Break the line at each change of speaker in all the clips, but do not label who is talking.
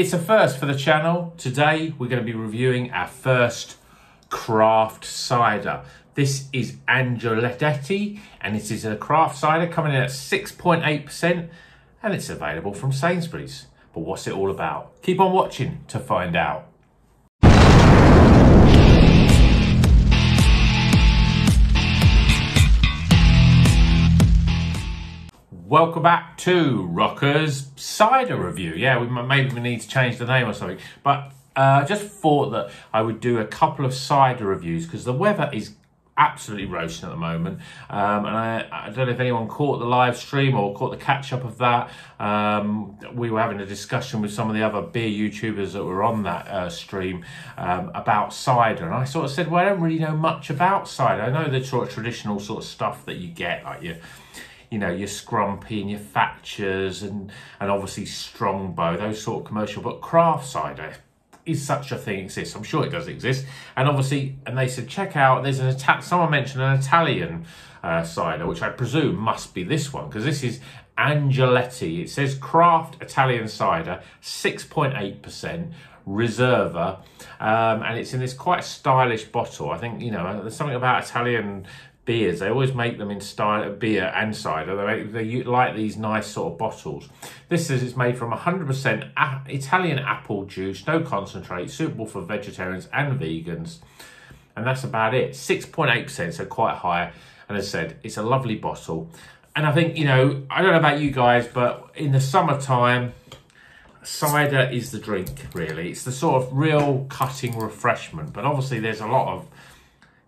It's a first for the channel. Today we're going to be reviewing our first craft cider. This is Angioletti and it is a craft cider coming in at 6.8% and it's available from Sainsbury's. But what's it all about? Keep on watching to find out. Welcome back to Rockers Cider Review. Yeah, we maybe we need to change the name or something, but I uh, just thought that I would do a couple of cider reviews because the weather is absolutely roasting at the moment. Um, and I, I, don't know if anyone caught the live stream or caught the catch up of that. Um, we were having a discussion with some of the other beer YouTubers that were on that uh, stream um, about cider. And I sort of said, well, I don't really know much about cider. I know the sort of traditional sort of stuff that you get, like your you know, your Scrumpy and your Thatchers and, and obviously Strongbow, those sort of commercial, but craft cider is such a thing exists. I'm sure it does exist. And obviously, and they said, check out, there's an Ita- someone mentioned an Italian uh, cider, which I presume must be this one, because this is Angioletti. It says craft Italian cider, 6.8%. Reserva, um, and it's in this quite stylish bottle. I think you know there's something about Italian beers. They always make them in style beer and cider. They, make, they like these nice sort of bottles. This is it's made from 100% Italian apple juice, no concentrate, suitable for vegetarians and vegans. And that's about it. 6.8%, so quite high. And as I said, it's a lovely bottle. And I think, you know, I don't know about you guys, but in the summertime, cider is the drink, really. It's the sort of real cutting refreshment. But obviously, there's a lot of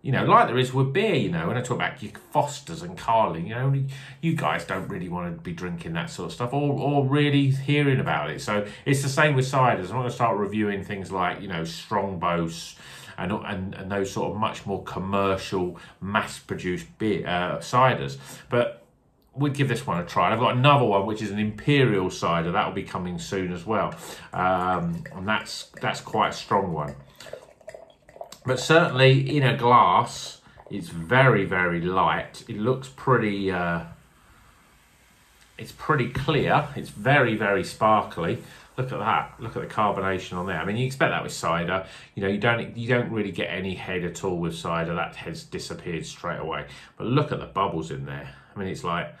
you know, like there is with beer, you know, when I talk about your Fosters and Carling, you know, you guys don't really want to be drinking that sort of stuff or, or really hearing about it. So it's the same with ciders. I'm going to start reviewing things like, you know, Strongbows and, and, and those sort of much more commercial, mass-produced beer, uh, ciders. But we'd give this one a try. I've got another one which is an imperial cider that will be coming soon as well, um, and that's that's quite a strong one. But certainly in a glass, it's very, very light. It looks pretty, uh, it's pretty clear. It's very, very sparkly. Look at that. Look at the carbonation on there. I mean, you expect that with cider. You know, you don't you don't really get any head at all with cider. That head's disappeared straight away. But look at the bubbles in there. I mean, it's like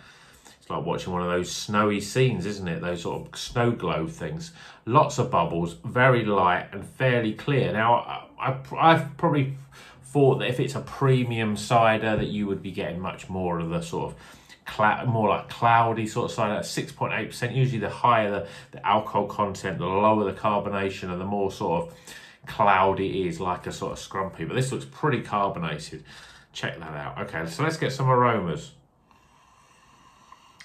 it's like watching one of those snowy scenes, isn't it? Those sort of snow globe things. Lots of bubbles, very light and fairly clear. Now, I, I've probably thought that if it's a premium cider that you would be getting much more of the sort of more like cloudy sort of cider. 6.8%. Usually the higher the, the alcohol content, the lower the carbonation and the more sort of cloudy it is like a sort of scrumpy. But this looks pretty carbonated. Check that out. Okay, so let's get some aromas.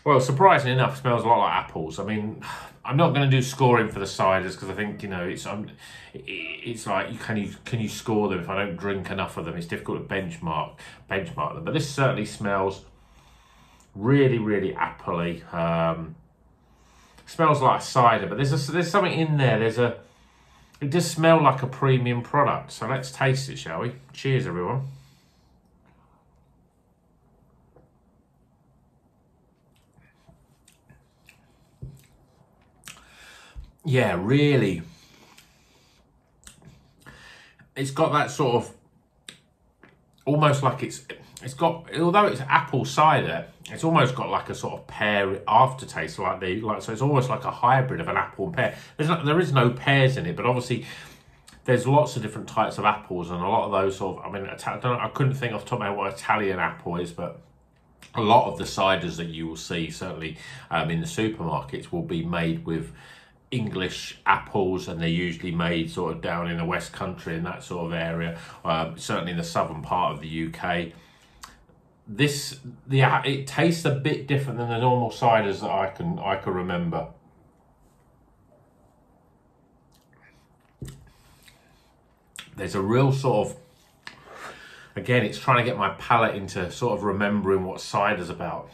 Well, surprisingly enough, it smells a lot like apples. I mean, I'm not going to do scoring for the ciders because I think you know it's um, it's like you can you can you score them if I don't drink enough of them? It's difficult to benchmark benchmark them. But this certainly smells really really appley. Um, smells like cider, but there's a, there's something in there. There's a it does smell like a premium product. So let's taste it, shall we? Cheers, everyone. Yeah, really. It's got that sort of almost like it's it's got although it's apple cider, it's almost got like a sort of pear aftertaste, like the like so it's almost like a hybrid of an apple and pear. There's not, there is no pears in it, but obviously there's lots of different types of apples, and a lot of those sort of I mean I don't I couldn't think off the top of my head what Italian apple is, but a lot of the ciders that you will see certainly um, in the supermarkets will be made with English apples, and they're usually made sort of down in the West Country in that sort of area, um, certainly in the southern part of the UK. This the it tastes a bit different than the normal ciders that I can I can remember. There's a real sort of again, it's trying to get my palate into sort of remembering what cider's about.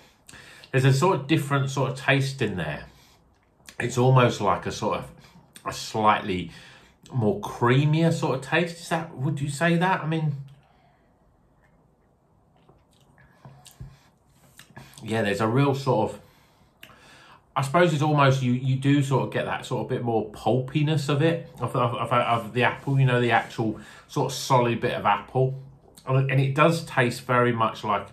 There's a sort of different sort of taste in there it's almost like a sort of a slightly more creamier sort of taste. Is that, would you say that? I mean, yeah, there's a real sort of, I suppose it's almost you you do sort of get that sort of bit more pulpiness of it of, of, of, of the apple. You know, the actual sort of solid bit of apple, and it does taste very much like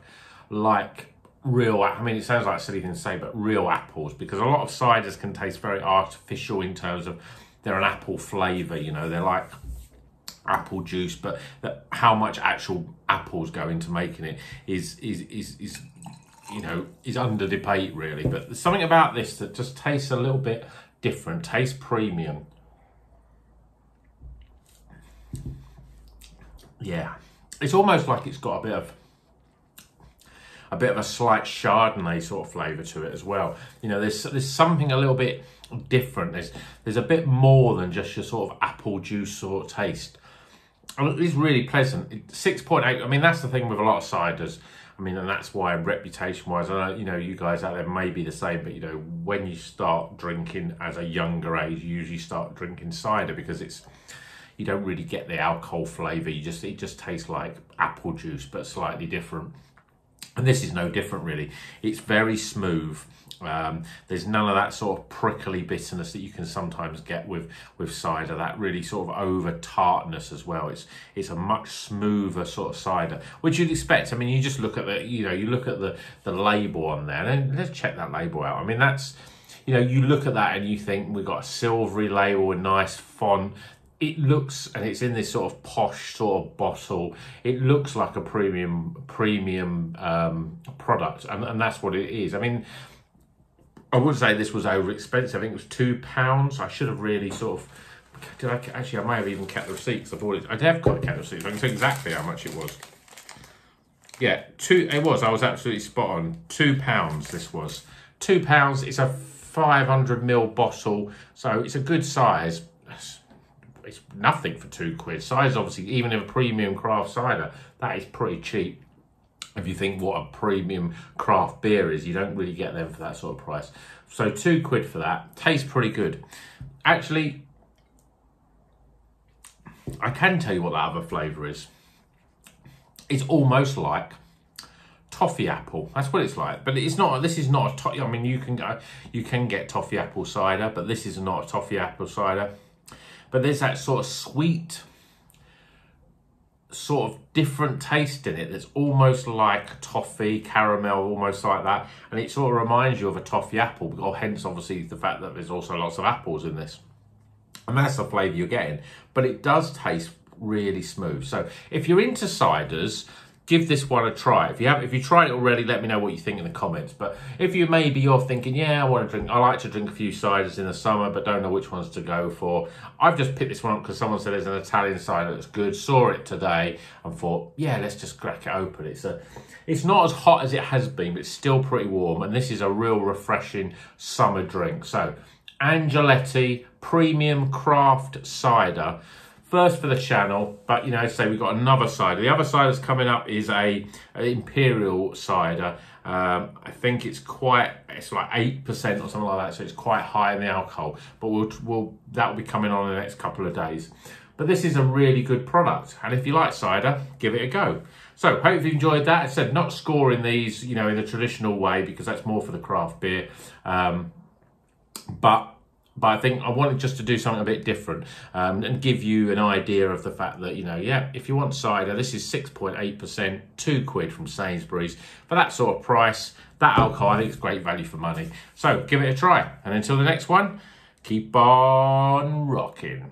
like real. I mean, it sounds like a silly thing to say, but real apples because a lot of ciders can taste very artificial in terms of they're an apple flavour. You know, they're like apple juice, but how much actual apples go into making it is is is is you know, is under debate really. But there's something about this that just tastes a little bit different, tastes premium. Yeah, it's almost like it's got a bit of a bit of a slight Chardonnay sort of flavour to it as well. You know, there's there's something a little bit different. There's there's a bit more than just your sort of apple juice sort of taste. And it is really pleasant. 6.8, I mean, that's the thing with a lot of ciders. I mean, and that's why reputation-wise, I know you know you guys out there may be the same, but you know when you start drinking as a younger age, you usually start drinking cider because it's you don't really get the alcohol flavour. You just it just tastes like apple juice, but slightly different. And this is no different, really. It's very smooth. Um, there's none of that sort of prickly bitterness that you can sometimes get with with cider. That really sort of over tartness as well. It's it's a much smoother sort of cider, which you'd expect. I mean, you just look at the you know you look at the the label on there, and let's check that label out. I mean, that's you know you look at that and you think we've got a silvery label a nice font it looks and it's in this sort of posh sort of bottle it looks like a premium premium um, product and, and that's what it is i mean I would say this was over expensive. I think it was two pounds. I should have really sort of. Did I actually? I may have even kept the receipts. I bought it. I have got a kept the receipts. I can tell exactly how much it was. Yeah, two. It was. I was absolutely spot on. Two pounds. This was two pounds. It's a five hundred ml bottle, so it's a good size. It's, nothing for two quid. Size, obviously, even in a premium craft cider, that is pretty cheap if you think what a premium craft beer is, you don't really get them for that sort of price. So two quid for that. Tastes pretty good. Actually, I can tell you what that other flavour is. It's almost like toffee apple. That's what it's like. But it's not. This is not a toffee. I mean, you can go, you can get toffee apple cider, but this is not a toffee apple cider. But there's that sort of sweet sort of different taste in it that's almost like toffee, caramel, almost like that. And it sort of reminds you of a toffee apple, or hence obviously the fact that there's also lots of apples in this. And that's the flavour you're getting. But it does taste really smooth. So if you're into ciders, give this one a try. If you have, if you tried it already, let me know what you think in the comments. But if you maybe you're thinking, yeah, I want to drink, I like to drink a few ciders in the summer, but don't know which ones to go for. I've just picked this one up because someone said there's an Italian cider that's good. Saw it today and thought, yeah, let's just crack it open. It's a, it's not as hot as it has been, but it's still pretty warm. And this is a real refreshing summer drink. So Angioletti Premium Craft Cider first for the channel, but you know, say we've got another cider. The other cider that's coming up is a, imperial cider. Um, I think it's quite, it's like 8% or something like that, so it's quite high in the alcohol, but we'll, we'll, that will be coming on in the next couple of days. But this is a really good product, and if you like cider, give it a go. So, hope you enjoyed that. I said not scoring these, you know, in the traditional way, because that's more for the craft beer. Um, but but I think I wanted just to do something a bit different um, and give you an idea of the fact that, you know, yeah, if you want cider, this is 6.8%, two quid from Sainsbury's. For that sort of price, that alcohol, I think it's great value for money. So give it a try. And until the next one, keep on rocking.